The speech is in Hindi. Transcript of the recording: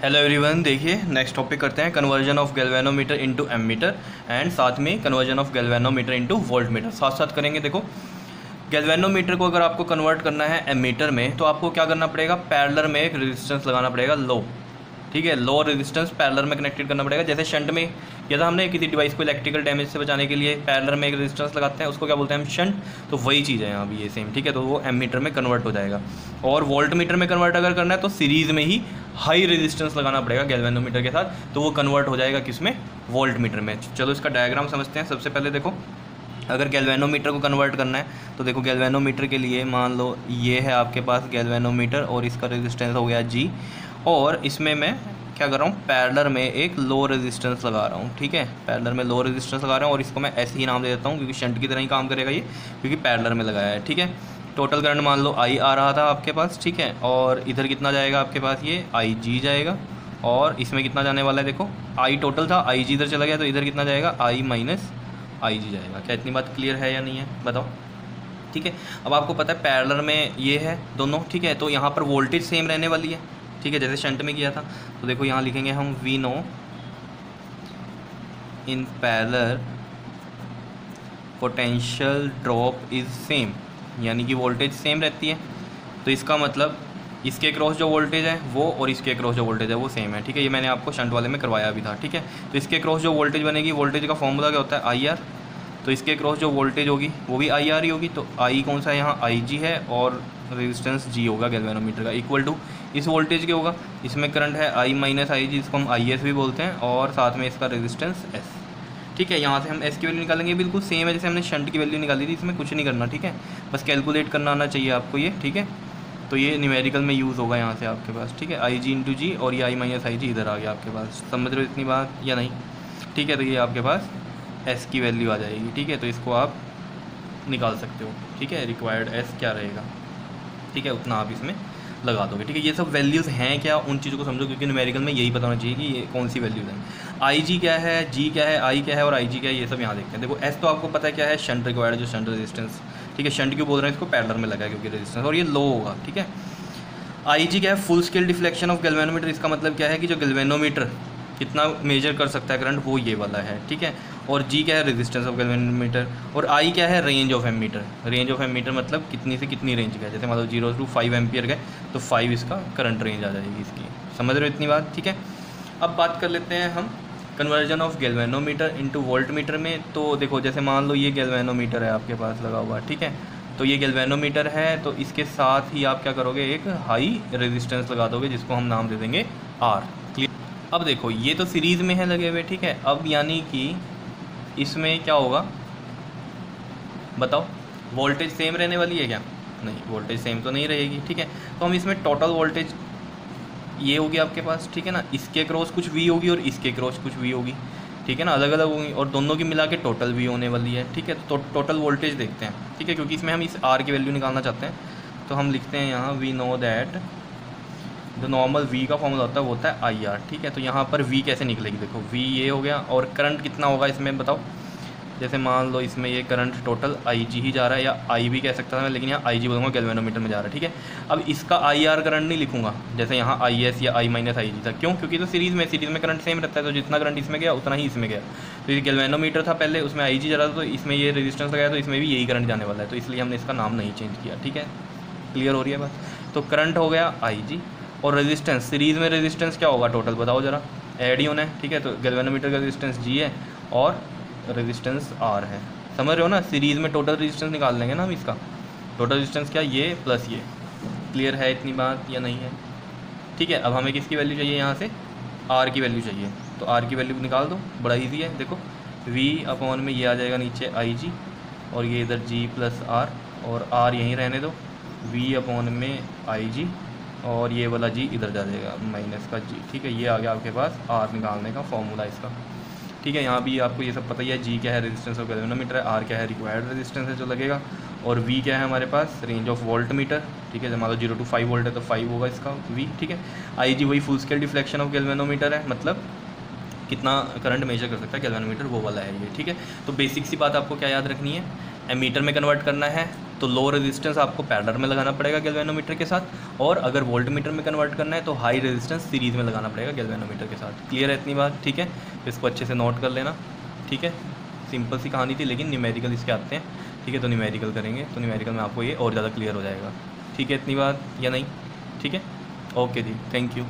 हेलो एवरीवन देखिए नेक्स्ट टॉपिक करते हैं conversion of galvanometer into ammeter and साथ में conversion of galvanometer into voltmeter साथ साथ करेंगे, देखो गैल्वेनोमीटर को अगर आपको कन्वर्ट करना है एम मीटर में तो आपको क्या करना पड़ेगा? पैरलर में एक रेजिस्टेंस लगाना पड़ेगा लो ठीक है लो रेजिस्टेंस पैरलर में कनेक्टेड करना पड़ेगा। जैसे शंट में था हमने किसी डिवाइस को इलेक्ट्रिकल डैमेज से बचाने के लिए पैरलर में एक रेजिस्टेंस लगाते हैं, उसको क्या बोलते हैं हम? शंट तो वही चीज़ है यहाँ भी ये सेम ठीक है? तो वो एम मीटर में कन्वर्ट हो जाएगा। और वोल्ट मीटर में कन्वर्ट अगर करना है तो सीरीज़ में ही हाई रेजिस्टेंस लगाना पड़ेगा गैल्वेनोमीटर के साथ तो वो कन्वर्ट हो जाएगा किसमें वोल्ट मीटर में। चलो इसका डायग्राम समझते हैं। सबसे पहले देखो, अगर गैल्वेनोमीटर को कन्वर्ट करना है तो देखो गैल्वेनोमीटर के लिए मान लो ये है आपके पास गैल्वेनोमीटर और इसका रेजिस्टेंस हो गया जी और इसमें मैं क्या कर रहा हूँ? पैरलर में एक लो रेजिस्टेंस लगा रहा हूँ, ठीक है? पैरलर में लो रेजिस्टेंस लगा रहा हूँ और इसको मैं ऐसे ही नाम दे देता हूँ, क्योंकि शंट की तरह ही काम करेगा ये, क्योंकि पैरलर में लगाया है, ठीक है? टोटल करंट मान लो आई आ रहा था आपके पास, ठीक है, और इधर कितना जाएगा आपके पास ये? आई जी जाएगा, और इसमें कितना जाने वाला है देखो, आई टोटल था, आई जी इधर चला गया तो इधर कितना जाएगा? आई माइनस आई जी जाएगा। क्या इतनी बात क्लियर है या नहीं है? बताओ। ठीक है, अब आपको पता है पैरलर में ये है दोनों, ठीक है तो यहाँ पर वोल्टेज सेम रहने वाली है, ठीक है, जैसे शंट में किया था। तो देखो यहाँ लिखेंगे हम we know in parallel potential drop is same यानी कि वोल्टेज सेम रहती है। तो इसका मतलब इसके क्रॉस जो वोल्टेज है, वो और इसके क्रॉस जो वोल्टेज है, वो सेम है। ठीक है, ये मैंने आपको शंट वाले में करवाया भी था, ठीक है? तो इसके क्रॉस जो वोल्टेज बनेगी वोल्टेज का फॉर्मूला क्या होता है? आई आर तो इसके क्रॉस जो वोल्टेज होगी, वो भी आई आर ही होगी। तो आई कौन सा है यहाँ? आई जी है और रेजिस्टेंस जी होगा गैल्वेनोमीटर का इक्वल टू इस वोल्टेज के होगा। इसमें करंट है आई माइनस आई जी इसको हम आई एस भी बोलते हैं और साथ में इसका रेजिस्टेंस एस ठीक है, यहाँ से हम एस की वैल्यू निकालेंगे, बिल्कुल सेम है, जैसे हमने शंट की वैल्यू निकाली थी, इसमें कुछ नहीं करना, ठीक है? बस कैलकुलेट करना आना चाहिए आपको ये, ठीक है? तो ये न्यूमेरिकल में यूज़ होगा यहाँ से आपके पास, ठीक है? आई जी इंटू जी और ये आई माइनस आई जी इधर आ गया आपके पास। समझ रहे हो इतनी बात या नहीं? ठीक है तो ये आपके पास एस की वैल्यू आ जाएगी, ठीक है? तो इसको आप निकाल सकते हो, ठीक है? रिक्वायर्ड एस क्या रहेगा? ठीक है, उतना आप इसमें लगा दोगे, ठीक है? ये सब वैल्यूज़ हैं क्या? उन चीज़ों को समझो, क्योंकि न्यूमेरिकल में यही पता होना चाहिए कि ये कौन सी वैल्यूज़ हैं। आई जी क्या है जी क्या है आई क्या है और आई जी क्या है, ये सब यहाँ देखते हैं। देखो एस तो आपको पता है क्या है शंट रिक्वायर्ड जो शंट रेजिस्टेंस ठीक है शंट क्यों बोल रहे हैं, इसको पैडलर में लगा है क्योंकि रेजिस्टेंस और ये लो होगा, ठीक है। आई जी क्या है full scale deflection of galvanometer इसका मतलब क्या है कि जो गैल्वेनोमीटर कितना मेजर कर सकता है करंट वो ये वाला है, ठीक है। और जी क्या है रेजिस्टेंस ऑफ़ गैल्वेनोमीटर और आई क्या है range of ammeter range of ammeter मतलब कितनी से कितनी रेंज का जैसे मतलब ज़ीरो टू फाइव एम्पियर गए तो फाइव इसका करंट रेंज आ जाएगी इसकी। समझ रहे हो इतनी बात, ठीक है। अब बात कर लेते हैं हम conversion of galvanometer into voltmeter में तो देखो, जैसे मान लो ये गैल्वेनोमीटर है आपके पास लगा हुआ, ठीक है? तो ये गैल्वेनोमीटर है तो इसके साथ ही आप क्या करोगे, एक हाई रेजिस्टेंस लगा दोगे, जिसको हम नाम दे देंगे आर क्लियर अब देखो, ये तो सीरीज़ में है लगे हुए, ठीक है? अब यानी कि इसमें क्या होगा? बताओ वोल्टेज सेम रहने वाली है क्या? नहीं वोल्टेज सेम तो नहीं रहेगी, ठीक है? तो हम इसमें टोटल वोल्टेज ये होगी आपके पास, ठीक है ना? इसके क्रॉस कुछ वी होगी और इसके क्रॉस कुछ वी होगी, ठीक है ना? अलग अलग होंगी और दोनों की मिला के टोटल वी होने वाली है, ठीक है? तो टोटल वोल्टेज देखते हैं, ठीक है? क्योंकि इसमें हम इस आर की वैल्यू निकालना चाहते हैं तो हम लिखते हैं यहाँ वी नो दैट जो नॉर्मल वी का फॉर्मूला होता है, वो होता है आई आर ठीक है? तो यहाँ पर वी कैसे निकलेगी? देखो वी ये हो गया और करंट कितना होगा इसमें, बताओ? जैसे मान लो इसमें ये करंट टोटल आई जी ही जा रहा है या आई भी कह सकता था मैं, लेकिन यहाँ आई जी बोलूँगा गैल्वेनोमीटर में जा रहा है, ठीक है? अब इसका आई आर करंट नहीं लिखूँगा, जैसे यहाँ आई एस या आई माइनस आई जी था क्यों? क्योंकि तो सीरीज़ में सीरीज़ में करंट सेम रहता है तो जितना करंट इसमें गया, उतना ही इसमें गया। तो ये गैल्वेनोमीटर था पहले, उसमें आई जी जा रहा था तो इसमें ये रजिस्टेंस लगाया तो इसमें भी यही करंट जाने वाला है। तो इसलिए हमने इसका नाम नहीं चेंज किया, ठीक है? क्लियर हो रही है बात? तो करंट हो गया आई जी और रेजिस्टेंस सीरीज़ में रेजिस्टेंस क्या होगा टोटल बताओ ज़रा। एड ही होना है ठीक है? तो गैल्वेनोमीटर का रेजिस्टेंस जी है और रेजिस्टेंस आर है। समझ रहे हो ना? सीरीज़ में टोटल रेजिस्टेंस निकाल लेंगे ना हम इसका। टोटल रेजिस्टेंस क्या? ये प्लस ये। क्लियर है इतनी बात या नहीं है? ठीक है, अब हमें किसकी वैल्यू चाहिए यहाँ से? आर की वैल्यू चाहिए। तो आर की वैल्यू निकाल दो। बड़ा ईजी है। देखो वी अपॉन में ये आ जाएगा नीचे आई जी और ये इधर जी प्लस आर और आर यहीं रहने दो। वी अपॉन में आई जी और ये वाला जी इधर जा जाएगा। माइनस का जी ठीक है, ये आ गया आपके पास आर निकालने का फॉर्मूला इसका। ठीक है, यहाँ भी आपको ये सब पता ही है जी क्या है रेजिस्टेंस ऑफ़ गैल्वेनोमीटर आर क्या है रिक्वायर्ड रेजिस्टेंस है जो लगेगा, और वी क्या है हमारे पास रेंज ऑफ़ वोल्ट मीटर ठीक है, जब मान लो ज़ीरो टू फाइव वोल्ट है तो फाइव होगा इसका वी ठीक है। आई जी वही full scale deflection of galvanometer है मतलब कितना करंट मेजर कर सकता है गैल्वेनोमीटर वो वाला है ये, ठीक है। तो बेसिक सी बात आपको क्या याद रखनी है एमीटर में कन्वर्ट करना है तो लो रेजिस्टेंस आपको पैडलर में लगाना पड़ेगा गैल्वेनोमीटर के साथ और अगर वोल्ट मीटर में कन्वर्ट करना है तो हाई रेजिस्टेंस सीरीज़ में लगाना पड़ेगा गैल्वेनोमीटर के साथ। क्लियर है इतनी बात? ठीक है? इसको अच्छे से नोट कर लेना। ठीक है? सिंपल सी कहानी थी लेकिन न्यूमेरिकल इसके आते हैं। ठीक है? तो न्यूमेरिकल करेंगे। तो न्यूमेरिकल में आपको ये और ज़्यादा क्लियर हो जाएगा। ठीक है? इतनी बात या नहीं? ठीक है? Okay ji. Thank you